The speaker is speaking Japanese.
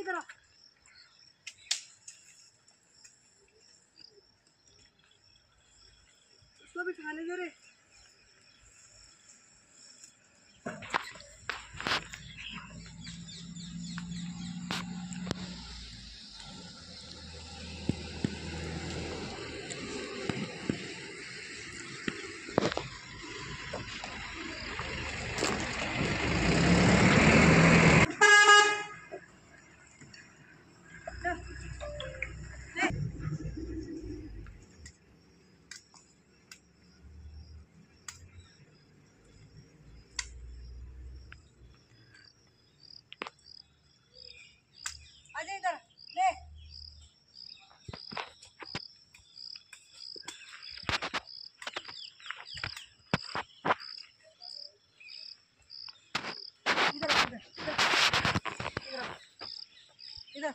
इधर उसको भी खाने दे いから。ね。いいだろいいだろ。いいだろ。いいだろ。